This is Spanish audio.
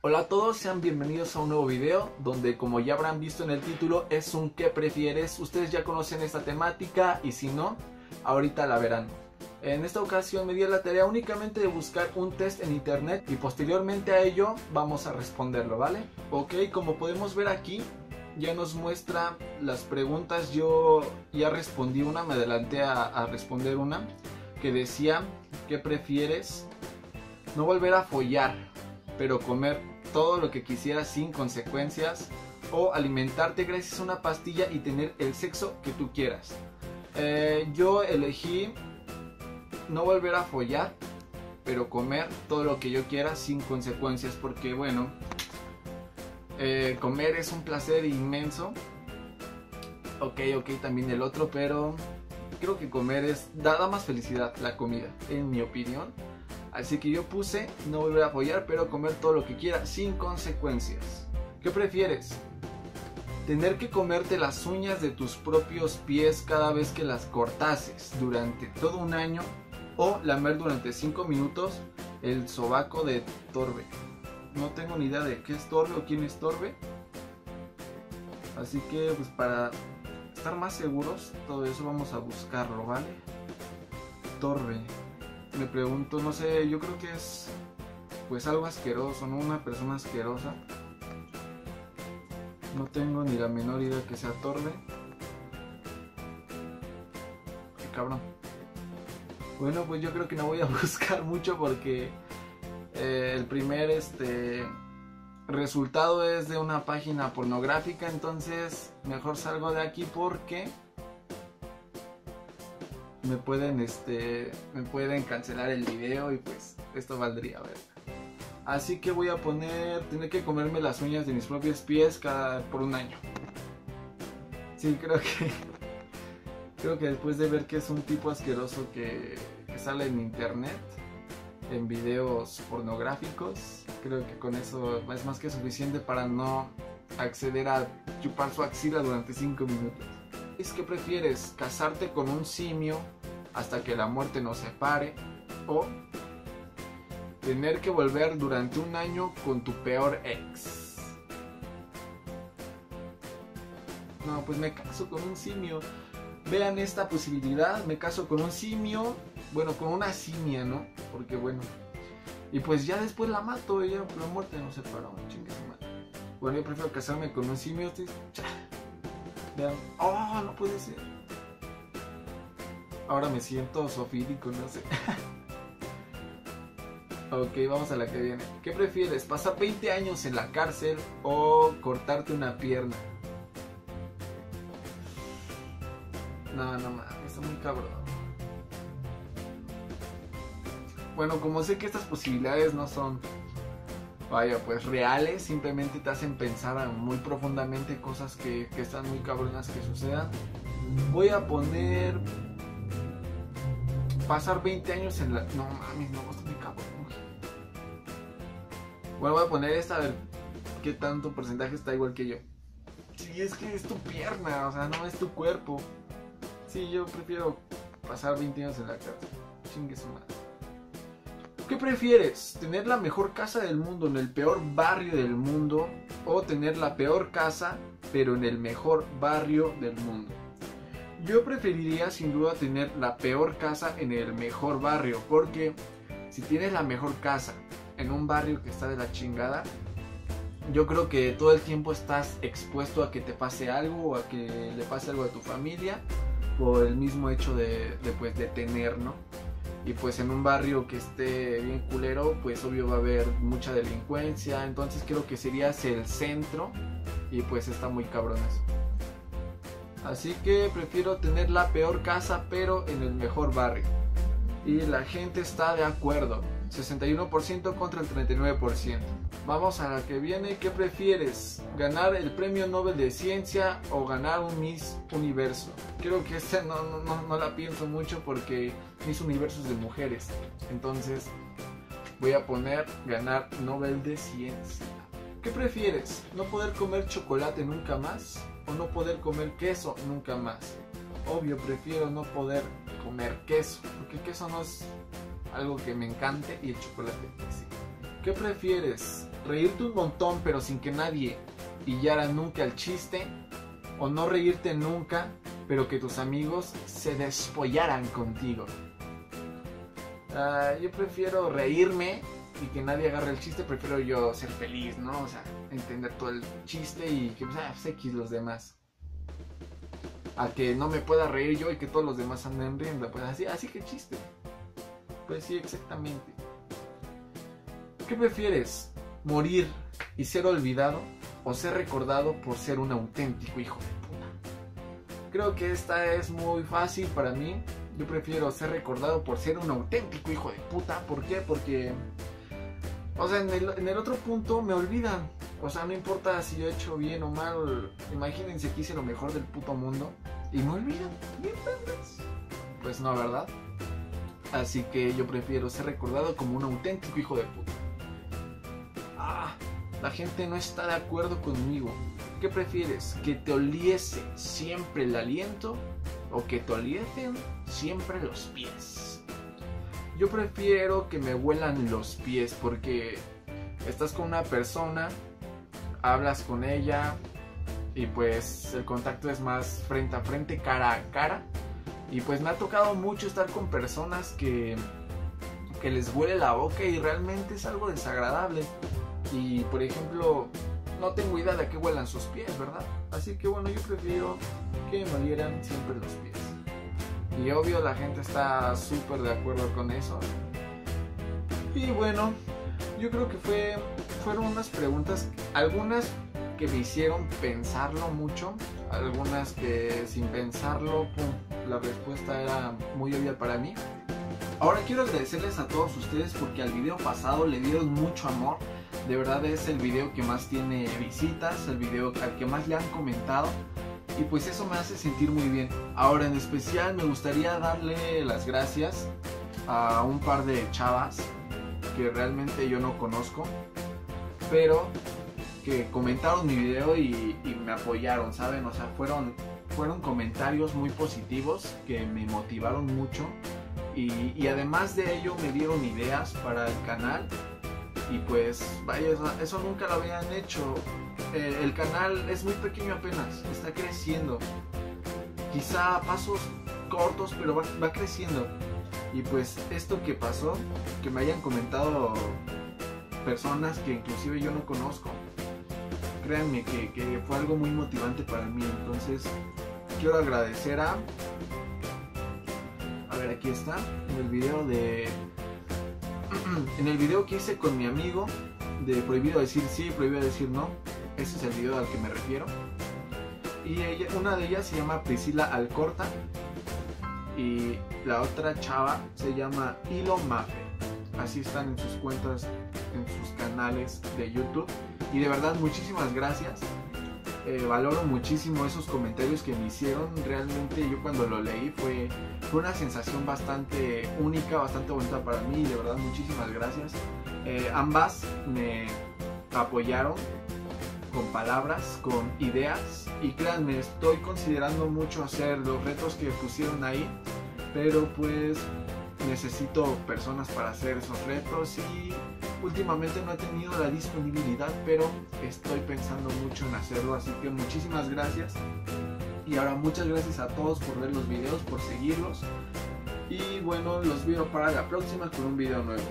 Hola a todos, sean bienvenidos a un nuevo video donde como ya habrán visto en el título es un ¿qué prefieres? Ustedes ya conocen esta temática y si no, ahorita la verán. En esta ocasión me di la tarea únicamente de buscar un test en internet y posteriormente a ello vamos a responderlo, ¿vale? Ok, como podemos ver aquí ya nos muestra las preguntas, yo ya respondí una, me adelanté a, a responder una que decía ¿qué prefieres? No volver a follar, pero comer todo lo que quisieras sin consecuencias o alimentarte gracias a una pastilla y tener el sexo que tú quieras. Eh, yo elegí no volver a follar, pero comer todo lo que yo quiera sin consecuencias, porque bueno, eh, comer es un placer inmenso. Ok, ok, también el otro, pero creo que comer es da más felicidad la comida, en mi opinión. Así que yo puse no volver a follar, pero comer todo lo que quiera sin consecuencias. ¿Qué prefieres? Tener que comerte las uñas de tus propios pies cada vez que las cortases durante todo un año o lamer durante 5 minutos el sobaco de Torbe. No tengo ni idea de qué es Torbe o quién es Torbe. Así que pues para estar más seguros, todo eso vamos a buscarlo, ¿vale? Torbe me pregunto, no sé, yo creo que es pues algo asqueroso, ¿no? Una persona asquerosa. No tengo ni la menor idea que sea torbe. Qué cabrón. Bueno, pues yo creo que no voy a buscar mucho porque eh, el primer este resultado es de una página pornográfica, entonces mejor salgo de aquí porque me pueden este me pueden cancelar el video y pues esto valdría ver así que voy a poner tener que comerme las uñas de mis propios pies cada por un año. Sí creo que creo que después de ver que es un tipo asqueroso que, que sale en internet en videos pornográficos creo que con eso es más que suficiente para no acceder a chupar su axila durante 5 minutos. Es que prefieres casarte con un simio hasta que la muerte nos separe o tener que volver durante un año con tu peor ex. No, pues me caso con un simio. Vean esta posibilidad, me caso con un simio, bueno, con una simia, ¿no? Porque bueno. Y pues ya después la mato, ella la muerte nos separó, chingue su madre. Bueno, yo prefiero casarme con un simio. Vean, oh, no puede ser. Ahora me siento sofílico, no sé. ok, vamos a la que viene. ¿Qué prefieres? ¿Pasar 20 años en la cárcel o cortarte una pierna? No, no mames, está muy cabrón. Bueno, como sé que estas posibilidades no son, vaya, pues reales, simplemente te hacen pensar muy profundamente cosas que, que están muy cabronas que sucedan. Voy a poner pasar 20 años en la. No mames, no, estoy cabrón. Bueno, voy a poner esta a ver qué tanto porcentaje está igual que yo. Sí, es que es tu pierna, o sea, no es tu cuerpo. Sí, yo prefiero pasar 20 años en la cárcel. Chingue su madre. ¿Qué prefieres? ¿Tener la mejor casa del mundo en el peor barrio del mundo? ¿O tener la peor casa pero en el mejor barrio del mundo? Yo preferiría sin duda tener la peor casa en el mejor barrio, porque si tienes la mejor casa en un barrio que está de la chingada, yo creo que todo el tiempo estás expuesto a que te pase algo o a que le pase algo a tu familia por el mismo hecho de, pues, de tener, ¿no? Y pues en un barrio que esté bien culero, pues obvio va a haber mucha delincuencia, entonces creo que serías el centro y pues está muy cabrón eso. Así que prefiero tener la peor casa pero en el mejor barrio. Y la gente está de acuerdo. 61% contra el 39%. Vamos a la que viene. ¿Qué prefieres? ¿Ganar el premio Nobel de Ciencia o ganar un Miss Universo? Creo que esta no, no, no la pienso mucho porque Miss Universo es de mujeres. Entonces voy a poner ganar Nobel de Ciencia. ¿Qué prefieres? ¿No poder comer chocolate nunca más? ¿O no poder comer queso nunca más? Obvio, prefiero no poder comer queso, porque queso no es algo que me encante y el chocolate sí. ¿Qué prefieres? reírte un montón pero sin que nadie pillara nunca el chiste, o no reírte nunca pero que tus amigos se despollaran contigo. Ah, yo prefiero reírme y que nadie agarre el chiste, prefiero yo ser feliz, ¿no? O sea, entender todo el chiste y que pues, ah, pues, X los demás. A que no me pueda reír yo y que todos los demás anden riendo. Pues así, así que chiste. Pues sí, exactamente. ¿Qué prefieres? ¿Morir y ser olvidado? ¿O ser recordado por ser un auténtico hijo de puta? Creo que esta es muy fácil para mí. Yo prefiero ser recordado por ser un auténtico hijo de puta. ¿Por qué? Porque o sea, en el, otro punto me olvidan. O sea, no importa si yo he hecho bien o mal. Imagínense que hice lo mejor del puto mundo. Y me olvidan. Pues no, ¿verdad? Así que yo prefiero ser recordado como un auténtico hijo de puta. Ah, la gente no está de acuerdo conmigo. ¿Qué prefieres? ¿Que te oliese siempre el aliento o que te oliesen siempre los pies? Yo prefiero que me huelan los pies porque estás con una persona, hablas con ella y pues el contacto es más frente a frente, cara a cara. Y pues me ha tocado mucho estar con personas que, que les huele la boca y realmente es algo desagradable. Y por ejemplo, no tengo idea de qué huelan sus pies, ¿verdad? Así que bueno, yo prefiero que me olieran siempre los pies. Y obvio la gente está súper de acuerdo con eso. Y bueno, yo creo que fue, fueron unas preguntas, algunas que me hicieron pensarlo mucho, algunas que sin pensarlo, la respuesta era muy obvia para mí. Ahora quiero agradecerles a todos ustedes porque al video pasado le dieron mucho amor. De verdad es el video que más tiene visitas, el video al que más le han comentado y pues eso me hace sentir muy bien. Ahora en especial me gustaría darle las gracias a un par de chavas que realmente yo no conozco, pero que comentaron mi video y, me apoyaron, ¿saben? O sea, fueron, fueron comentarios muy positivos que me motivaron mucho y, y además de ello me dieron ideas para el canal y pues vaya, eso nunca lo habían hecho. Eh, el canal es muy pequeño apenas, está creciendo. Quizá pasos cortos, pero va, creciendo. Y pues esto que pasó, que me hayan comentado personas que inclusive yo no conozco, créanme que, que fue algo muy motivante para mí. Entonces quiero agradecer a... A ver, aquí está, en el video de en el video que hice con mi amigo de prohibido decir sí, prohibido decir no, ese es el video al que me refiero. Y ella, una de ellas se llama Priscila Alcorta y la otra chava se llama Hilo Mafe. Así están en sus cuentas, en sus canales de YouTube. Y de verdad, muchísimas gracias. Eh, valoro muchísimo esos comentarios que me hicieron. Realmente yo cuando lo leí fue fue una sensación bastante única, bastante bonita para mí de verdad muchísimas gracias. Eh, ambas me apoyaron con palabras, con ideas y créanme, estoy considerando mucho hacer los retos que pusieron ahí, pero pues necesito personas para hacer esos retos y últimamente no he tenido la disponibilidad, pero estoy pensando mucho en hacerlo, así que muchísimas gracias. Y ahora muchas gracias a todos por ver los videos, por seguirlos. Y bueno, los veo para la próxima con un video nuevo.